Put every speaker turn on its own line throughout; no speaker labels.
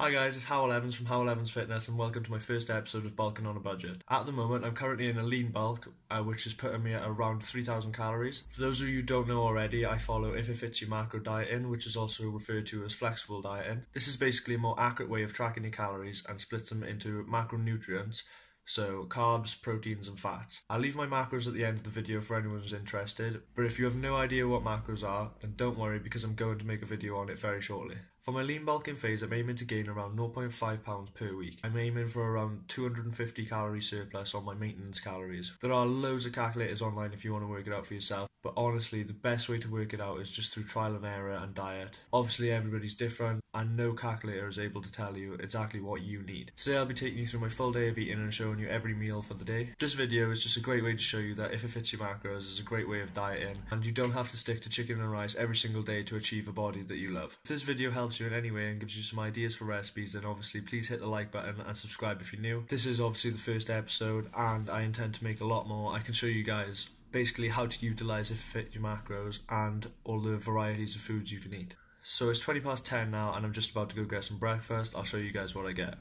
Hi guys, it's Hywel Evans from Hywel Evans Fitness and welcome to my first episode of Bulking on a Budget. At the moment, I'm currently in a lean bulk, uh, which is putting me at around 3,000 calories. For those of you who don't know already, I follow If It Fits You macro dieting, which is also referred to as flexible dieting. This is basically a more accurate way of tracking your calories and splits them into macronutrients so carbs, proteins and fats. I'll leave my macros at the end of the video for anyone who's interested, but if you have no idea what macros are, then don't worry because I'm going to make a video on it very shortly. For my lean bulking phase, I'm aiming to gain around 0.5 pounds per week. I'm aiming for around 250 calorie surplus on my maintenance calories. There are loads of calculators online if you want to work it out for yourself, but honestly, the best way to work it out is just through trial and error and diet. Obviously, everybody's different, and no calculator is able to tell you exactly what you need. Today, I'll be taking you through my full day of eating and showing you every meal for the day. This video is just a great way to show you that if it fits your macros, is a great way of dieting, and you don't have to stick to chicken and rice every single day to achieve a body that you love. If this video helps you in any way and gives you some ideas for recipes, then obviously please hit the like button and subscribe if you're new. This is obviously the first episode, and I intend to make a lot more. I can show you guys basically how to utilize if fit your macros and all the varieties of foods you can eat. So it's 20 past 10 now and I'm just about to go get some breakfast. I'll show you guys what I get.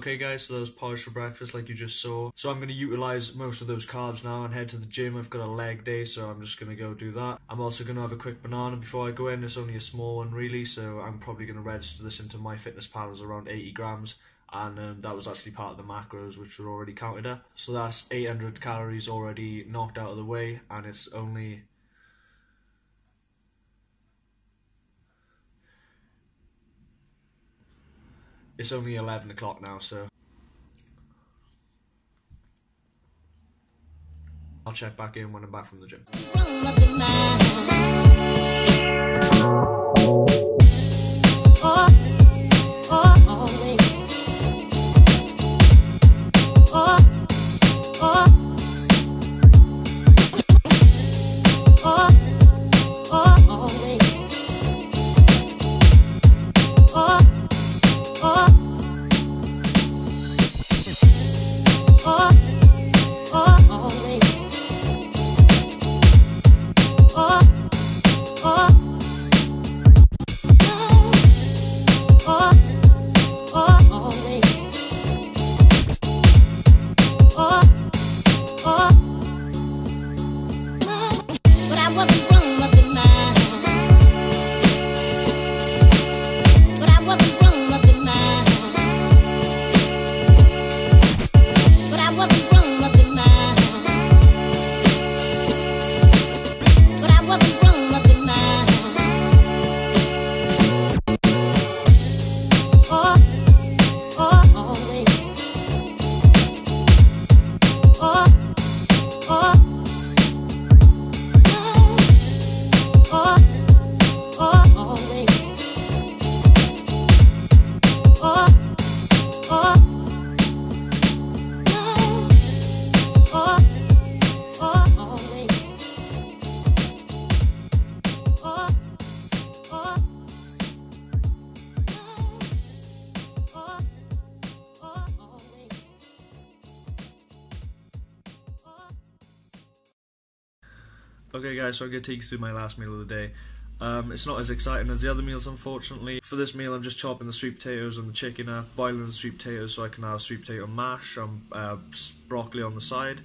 Okay guys, so that was porridge for breakfast like you just saw. So I'm going to utilize most of those carbs now and head to the gym. I've got a leg day, so I'm just going to go do that. I'm also going to have a quick banana before I go in. It's only a small one really, so I'm probably going to register this into MyFitnessPal as around 80 grams. And um, that was actually part of the macros, which were already counted up. So that's 800 calories already knocked out of the way, and it's only It's only 11 o'clock now, so I'll check back in when I'm back from the gym. Okay guys, so I'm going to take you through my last meal of the day. Um, it's not as exciting as the other meals unfortunately. For this meal I'm just chopping the sweet potatoes and the chicken up, boiling the sweet potatoes so I can have sweet potato mash, and uh, broccoli on the side.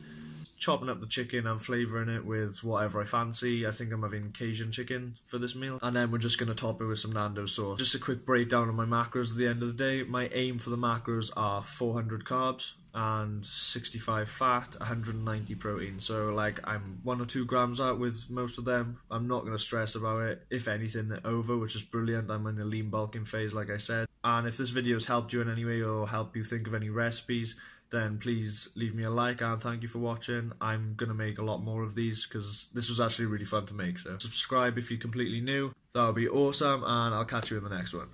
Chopping up the chicken and flavouring it with whatever I fancy. I think I'm having Cajun chicken for this meal. And then we're just going to top it with some Nando sauce. Just a quick breakdown of my macros at the end of the day. My aim for the macros are 400 carbs, and 65 fat, 190 protein. So like I'm one or two grams out with most of them. I'm not gonna stress about it. If anything, they're over, which is brilliant. I'm in a lean bulking phase, like I said. And if this video has helped you in any way or help you think of any recipes, then please leave me a like and thank you for watching. I'm gonna make a lot more of these because this was actually really fun to make. So subscribe if you're completely new. That would be awesome, and I'll catch you in the next one.